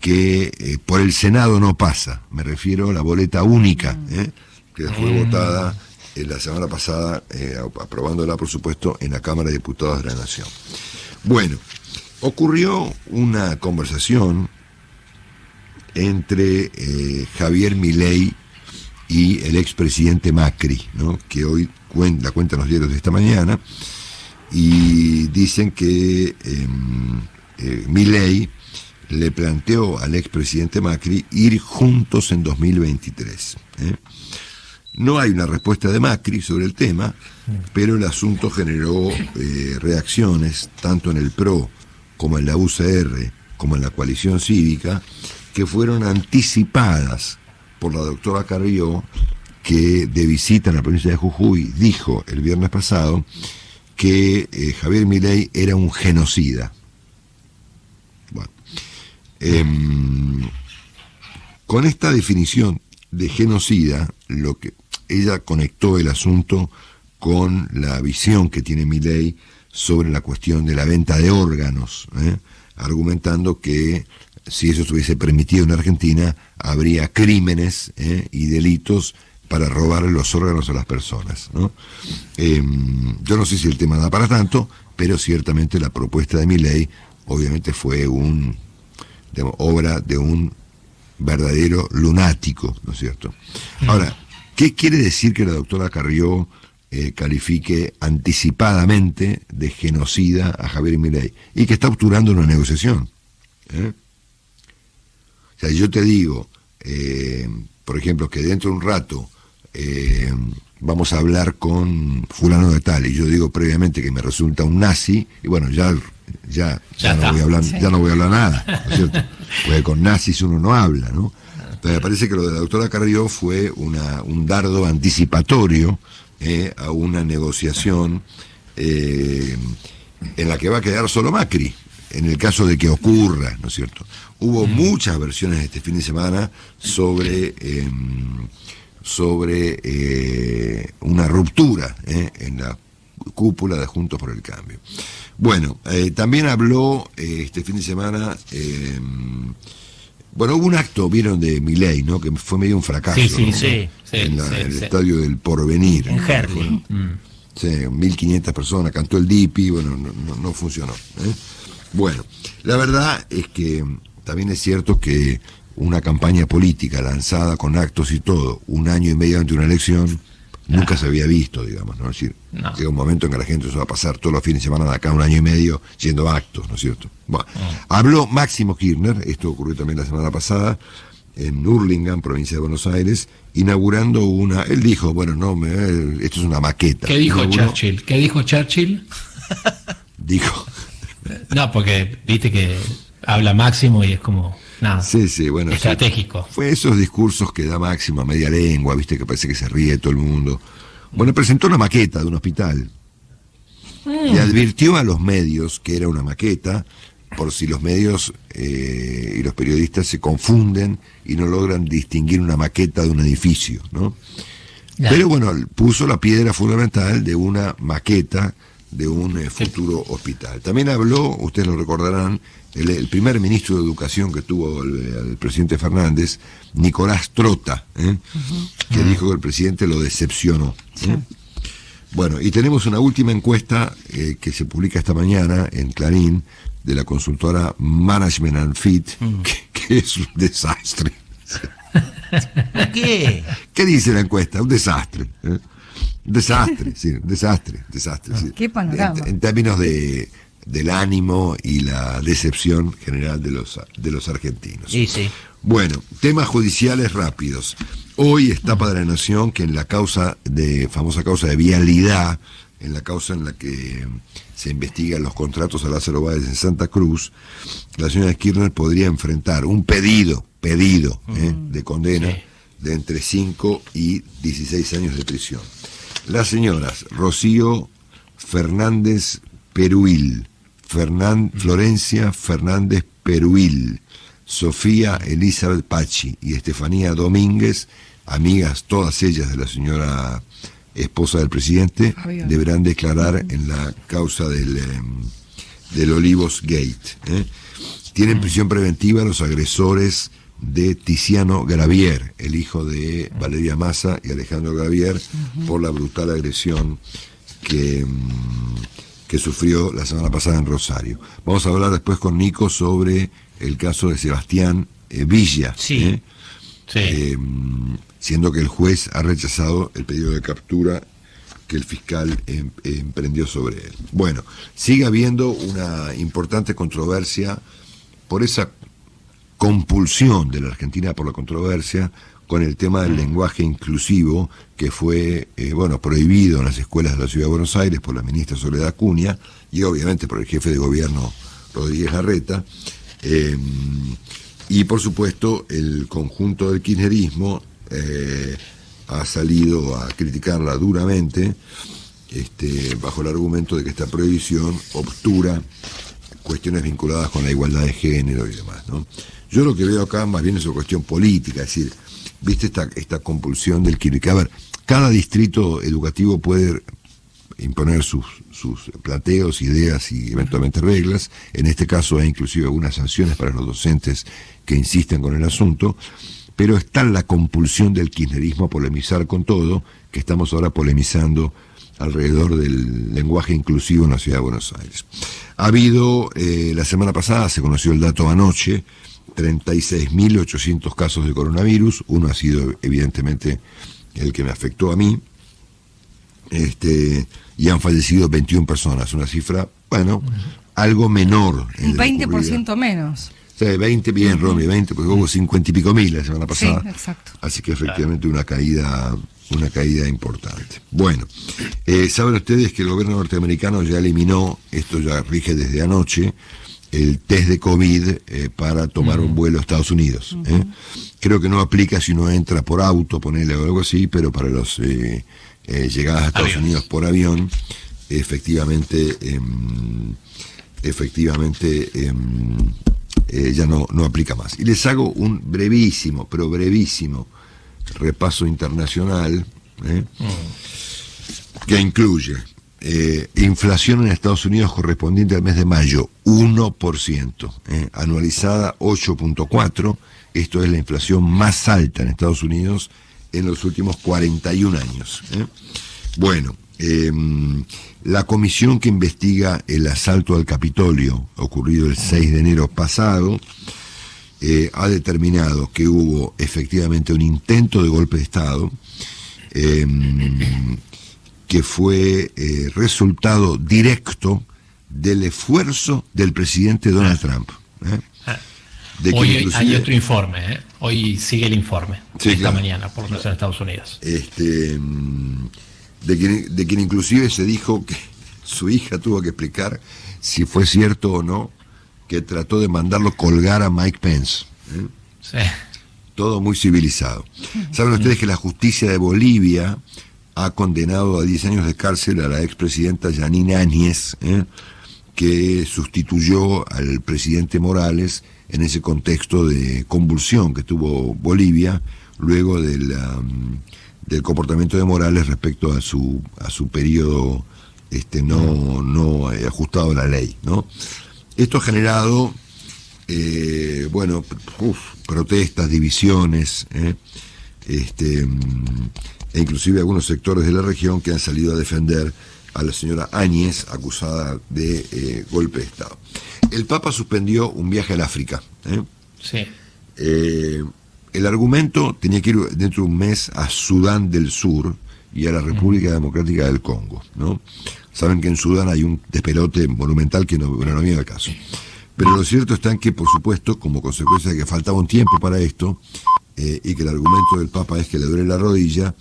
A: que eh, por el Senado no pasa. Me refiero a la boleta única, que fue mm. votada la semana pasada, aprobándola, por supuesto, en la Cámara de Diputados de la Nación. Bueno, ocurrió una conversación entre Javier Milei y el expresidente Macri, ¿no? que hoy la cuenta los diarios de esta mañana, y dicen que em, eh, Milei le planteó al expresidente Macri ir juntos en 2023. ¿eh? No hay una respuesta de Macri sobre el tema, pero el asunto generó eh, reacciones tanto en el PRO como en la UCR, como en la coalición cívica, que fueron anticipadas por la doctora Carrió, que de visita en la provincia de Jujuy dijo el viernes pasado que eh, Javier Milei era un genocida. Bueno, em, con esta definición de genocida, lo que ella conectó el asunto con la visión que tiene Milei sobre la cuestión de la venta de órganos, ¿eh? argumentando que si eso estuviese permitido en Argentina, habría crímenes ¿eh? y delitos para robar los órganos a las personas. Em, yo no sé si el tema da para tanto, pero ciertamente la propuesta de mi ley obviamente fue un obra de un verdadero lunático, ¿no es cierto? Mm. Ahora, ¿qué quiere decir que la doctora Carrió eh, califique anticipadamente de genocida a Javier Milei y que está obturando una negociación? ¿eh? O sea, yo te digo, eh, por ejemplo, que dentro de un rato eh, vamos a hablar con fulano de tal, y yo digo previamente que me resulta un nazi, y bueno, ya, ya, ya, no, voy a hablar, ya no voy a hablar nada, Porque con nazis uno no habla, ¿no? Entonces me parece que lo de la doctora Carrió fue una, un dardo anticipatorio eh, a una negociación eh, en la que va a quedar solo Macri, en el caso de que ocurra, ¿no es cierto? Hubo muchas versiones este fin de semana sobre em, sobre eh, una ruptura en la cúpula de Juntos por el Cambio. Bueno, también habló este fin de semana, bueno, hubo un acto, vieron, de Miley, ¿no? Que fue medio un fracaso.
C: Sí, sí,
A: en, el estadio del Porvenir.
C: En Herli.
A: Sí, 1.500 personas, cantó el DIPI, bueno, no, no funcionó. Bueno, la verdad es que también es cierto que una campaña política lanzada con actos y todo, un año y medio ante una elección, nunca se había visto, digamos, ¿no? Es decir, llega un momento en que la gente se va a pasar todos los fines de semana de acá un año y medio yendo actos, ¿no es cierto? Bueno, habló Máximo Kirchner, esto ocurrió también la semana pasada, en Hurlingham, provincia de Buenos Aires, inaugurando una. Él dijo, bueno, no, me, esto es una maqueta.
C: ¿Qué dijo Churchill? ¿Qué dijo Churchill?
A: dijo.
C: No, porque viste que habla Máximo y es como. Nada,
A: sí, sí, bueno.
C: Estratégico.
A: fue esos discursos que da Máximo a media lengua, viste que parece que se ríe todo el mundo. Bueno, presentó una maqueta de un hospital. Y advirtió a los medios que era una maqueta por si los medios eh, y los periodistas se confunden y no logran distinguir una maqueta de un edificio, ¿no? Pero bueno, puso la piedra fundamental de una maqueta de un eh, futuro hospital. También habló, ustedes lo recordarán, el, primer ministro de Educación que tuvo el, presidente Fernández, Nicolás Trota, ¿eh? que dijo que el presidente lo decepcionó. Bueno, y tenemos una última encuesta que se publica esta mañana en Clarín, de la consultora Management and Fit, mm. que, es un desastre.
F: ¿Qué?
A: ¿Qué dice la encuesta? Un desastre. ¿eh? Desastre, sí, un desastre, desastre. Sí.
B: ¿Qué panorama?
A: En, términos de, del ánimo y la decepción general de los, de los argentinos.
F: Sí, sí.
A: Bueno, temas judiciales rápidos. Hoy está para la Nación que en la causa de, famosa causa de vialidad, en la causa en la que se investigan los contratos a Lázaro Báez en Santa Cruz, la señora Kirchner podría enfrentar un pedido, pedido ¿eh? de condena de entre 5 y 16 años de prisión. Las señoras Rocío Fernández Peruil, Florencia Fernández Peruil, Sofía Elizabeth Pachi y Estefanía Domínguez, amigas todas ellas de la señora esposa del presidente, deberán declarar en la causa del, em, del Olivos Gate. ¿eh? Tienen prisión preventiva los agresores de Tiziano Gravier, el hijo de Valeria Massa y Alejandro Gravier, por la brutal agresión que, em, que sufrió la semana pasada en Rosario. Vamos a hablar después con Nico sobre el caso de Sebastián eh, Villa.
F: Sí. ¿eh?
A: sí. Em, siendo que el juez ha rechazado el pedido de captura que el fiscal em, emprendió sobre él. Bueno, sigue habiendo una importante controversia por esa compulsión de la Argentina por la controversia con el tema del lenguaje inclusivo que fue eh, bueno prohibido en las escuelas de la ciudad de Buenos Aires por la ministra Soledad Acuña y obviamente por el jefe de gobierno Rodríguez Larreta em, y por supuesto el conjunto del kirchnerismo eh, ha salido a criticarla duramente, este, bajo el argumento de que esta prohibición obtura cuestiones vinculadas con la igualdad de género y demás. ¿no? Yo lo que veo acá más bien es una cuestión política, es decir, viste esta, esta compulsión del que a ver, cada distrito educativo puede imponer sus, sus planteos, ideas y eventualmente reglas. En este caso hay inclusive algunas sanciones para los docentes que insisten con el asunto pero está la compulsión del kirchnerismo a polemizar con todo, que estamos ahora polemizando alrededor del lenguaje inclusivo en la ciudad de Buenos Aires. Ha habido, eh, la semana pasada se conoció el dato anoche, 36.800 casos de coronavirus, uno ha sido evidentemente el que me afectó a mí, este, y han fallecido 21 personas, una cifra, bueno, algo menor.
B: Un 20% menos.
A: Sí, 20, bien, Romy, 20, porque hubo 50 y pico mil la semana pasada.
B: Sí, exacto.
A: Así que efectivamente una caída una caída importante. Bueno, eh, saben ustedes que el gobierno norteamericano ya eliminó, esto ya rige desde anoche, el test de COVID eh, para tomar un vuelo a Estados Unidos. ¿eh? Creo que no aplica si uno entra por auto, ponerle algo así, pero para los llegadas a Estados Unidos por avión, efectivamente, em, efectivamente em, eh, ya no, no aplica más. Y les hago un brevísimo, pero brevísimo repaso internacional ¿eh? que incluye eh, inflación en Estados Unidos correspondiente al mes de mayo, 1%, anualizada 8.4%, esto es la inflación más alta en Estados Unidos en los últimos 41 años. Bueno, Em, la comisión que investiga el asalto al Capitolio, ocurrido el 6 de enero pasado, eh, ha determinado que hubo efectivamente un intento de golpe de Estado em, que fue eh, resultado directo del esfuerzo del presidente Donald Trump.
C: ¿eh? Hoy hay otro informe, Hoy sigue el informe, esta mañana, por lo menos en Estados Unidos.
A: Este, mm, de, quien, de quien inclusive se dijo que su hija tuvo que explicar si fue cierto o no que trató de mandarlo colgar a Mike Pence. ¿eh? Sí. Todo muy civilizado. Saben ustedes que la justicia de Bolivia ha condenado a 10 años de cárcel a la expresidenta Janine Áñez, ¿eh? que sustituyó al presidente Morales en ese contexto de convulsión que tuvo Bolivia luego del, um, del comportamiento de Morales respecto a su, a su periodo este, no, no ajustado a la ley. ¿no? Esto ha generado, eh, bueno, protestas, divisiones, ¿eh? este, mm, e inclusive algunos sectores de la región que han salido a defender a la señora Áñez, acusada de eh, golpe de Estado. El Papa suspendió un viaje al África.
C: Sí.
A: el argumento tenía que ir dentro de un mes a Sudán del Sur y a la República Democrática del Congo. ¿no? Saben que en Sudán hay un despelote monumental que no, no viene al caso. Pero lo cierto está en que, por supuesto, como consecuencia de que faltaba un tiempo para esto, eh, y que el argumento del Papa es que le duele la rodilla,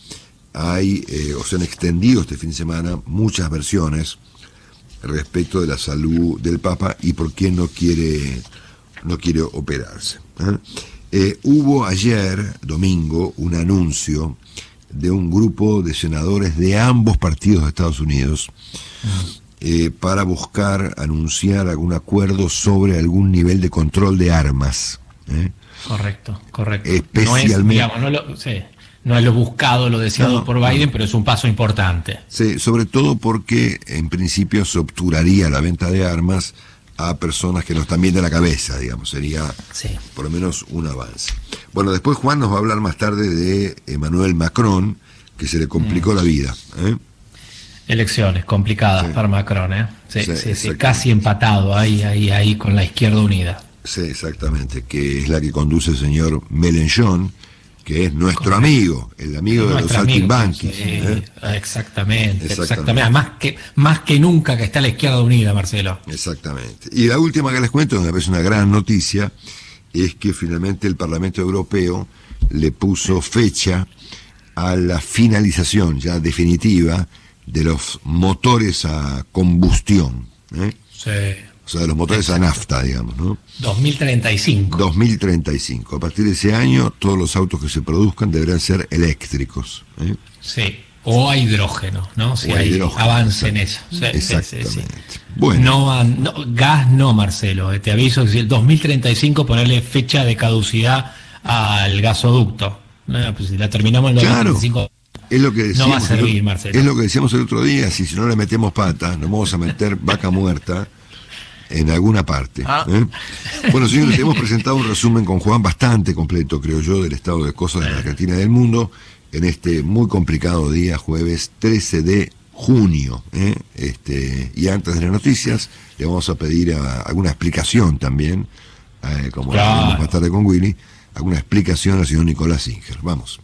A: hay, eh, o se han extendido este fin de semana muchas versiones respecto de la salud del Papa y por qué no quiere, no quiere operarse. ¿eh? hubo ayer, domingo, un anuncio de un grupo de senadores de ambos partidos de Estados Unidos eh, para buscar anunciar algún acuerdo sobre algún nivel de control de armas.
C: ¿eh? Correcto, correcto.
A: Especialmente.
C: No es, lo, buscado, lo deseado por Biden, pero es un paso importante.
A: Sí, sobre todo porque en principio se obturaría la venta de armas a personas que no están bien de la cabeza, digamos, sería por lo menos un avance. Bueno, después Juan nos va a hablar más tarde de Emmanuel Macron, que se le complicó mm. la vida. ¿eh?
C: Elecciones complicadas para Macron, ¿eh? Sí, sí, sí, casi empatado ahí, ahí, ahí con la izquierda unida.
A: Sí, exactamente, que es la que conduce el señor Mélenchon, que es nuestro amigo, el amigo de los saltimbanquis.
C: ¿eh? exactamente, exactamente, Más que, más que nunca que está la izquierda unida, Marcelo.
A: Exactamente. Y la última que les cuento, me parece una gran noticia, es que finalmente el Parlamento Europeo le puso fecha a la finalización ya definitiva de los motores a combustión. ¿eh?
C: Sí.
A: O sea, de los motores a nafta, digamos, ¿no?
C: 2035.
A: 2035. A partir de ese año, todos los autos que se produzcan deberán ser eléctricos. ¿eh?
C: Sí. O a hidrógeno, ¿no? Si hay avance en eso.
A: Exactamente.
C: bueno. No, gas no, Marcelo. Eh, te aviso que si el 2035 ponerle fecha de caducidad al gasoducto. No, pues si la terminamos en el 2035.
A: Es lo que decíamos, no va a servir, Marcelo. Es lo que decíamos el otro día, si, si no le metemos pata, nos vamos a meter vaca muerta en alguna parte. Ah. ¿eh? Bueno, señores, hemos presentado un resumen con Juan bastante completo, creo yo, del estado de cosas de la Argentina y del mundo en este muy complicado día, jueves 13 de junio. ¿eh? Este, y antes de las noticias, le vamos a pedir alguna explicación también, eh, como claro. más tarde con Willy, alguna explicación al señor Nicolás Singer. Vamos.